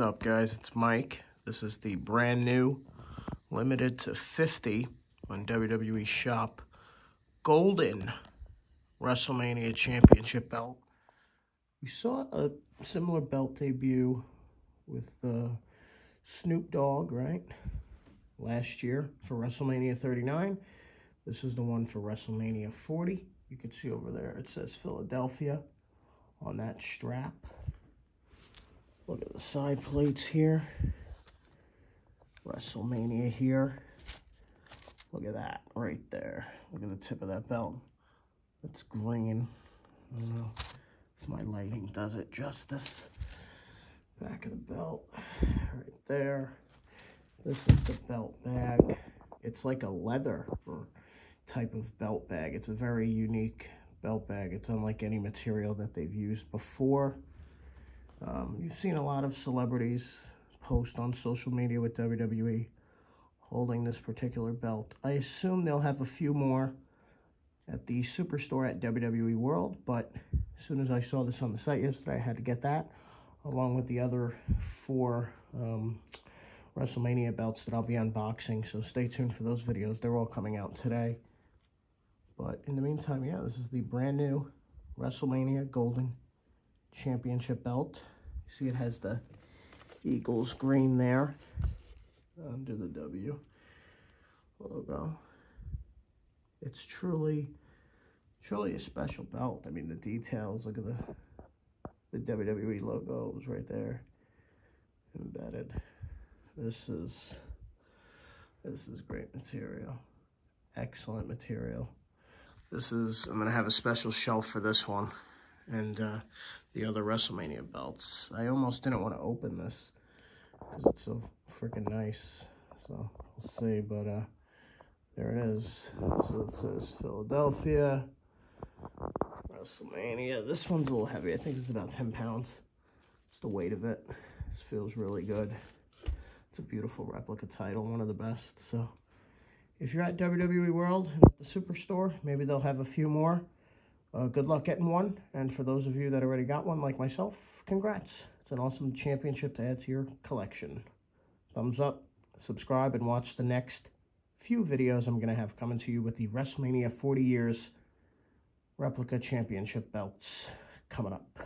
up, guys? It's Mike. This is the brand new, limited to 50 on WWE Shop, Golden WrestleMania Championship belt. We saw a similar belt debut with uh, Snoop Dogg, right? Last year for WrestleMania 39. This is the one for WrestleMania 40. You can see over there it says Philadelphia on that strap. Look at the side plates here. WrestleMania here. Look at that right there. Look at the tip of that belt. It's green. I don't know if my lighting does it justice. Back of the belt right there. This is the belt bag. It's like a leather type of belt bag. It's a very unique belt bag. It's unlike any material that they've used before. Um, you've seen a lot of celebrities post on social media with WWE holding this particular belt. I assume they'll have a few more at the Superstore at WWE World, but as soon as I saw this on the site yesterday, I had to get that, along with the other four um, WrestleMania belts that I'll be unboxing, so stay tuned for those videos. They're all coming out today. But in the meantime, yeah, this is the brand new WrestleMania Golden championship belt. See it has the Eagles green there under the W logo. It's truly, truly a special belt. I mean, the details, look at the, the WWE logo was right there embedded. This is, this is great material. Excellent material. This is, I'm going to have a special shelf for this one and uh, the other WrestleMania belts. I almost didn't want to open this because it's so freaking nice. So we'll see, but uh, there it is. So it says Philadelphia, WrestleMania. This one's a little heavy. I think it's about 10 pounds. It's the weight of it. This feels really good. It's a beautiful replica title, one of the best. So if you're at WWE World at the Superstore, maybe they'll have a few more. Uh, good luck getting one. And for those of you that already got one, like myself, congrats. It's an awesome championship to add to your collection. Thumbs up, subscribe, and watch the next few videos I'm going to have coming to you with the WrestleMania 40 Years Replica Championship belts coming up.